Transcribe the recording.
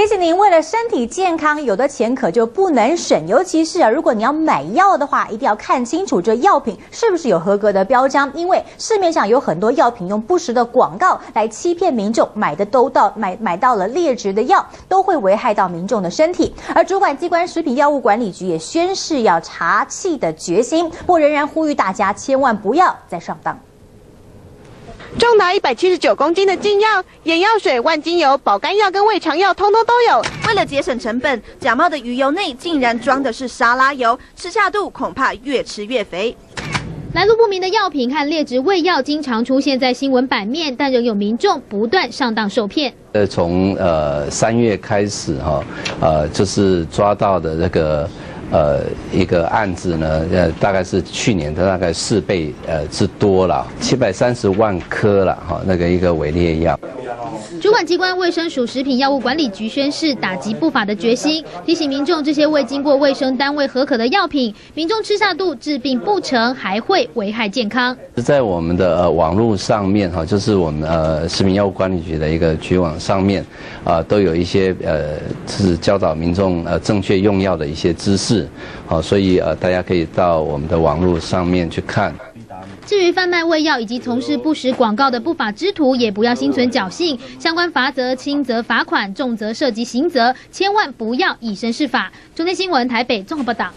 提醒您，为了身体健康，有的钱可就不能省。尤其是啊，如果你要买药的话，一定要看清楚这药品是不是有合格的标章，因为市面上有很多药品用不实的广告来欺骗民众，买的都到买买到了劣质的药，都会危害到民众的身体。而主管机关食品药物管理局也宣誓要查气的决心，不过仍然呼吁大家千万不要再上当。重达一百七十九公斤的禁药、眼药水、万金油、保肝药跟胃肠药，通通都有。为了节省成本，假冒的鱼油内竟然装的是沙拉油，吃下肚恐怕越吃越肥。来路不明的药品和劣质胃药经常出现在新闻版面，但仍有民众不断上当受骗。呃，从呃三月开始哈，呃，就是抓到的那个。呃，一个案子呢，呃，大概是去年的大概四倍呃之多了，七百三十万颗了哈，那个一个伪劣药。主管机关卫生署食品药物管理局宣誓打击不法的决心，提醒民众这些未经过卫生单位核可的药品，民众吃下肚治病不成，还会危害健康。在我们的呃网络上面哈，就是我们呃食品药物管理局的一个局网上面啊，都有一些呃是教导民众呃正确用药的一些知识，好，所以呃大家可以到我们的网络上面去看。至于贩卖胃药以及从事不实广告的不法之徒，也不要心存侥幸，相关罚则轻则罚款，重则涉及刑责，千万不要以身试法。中天新闻台北综合报道。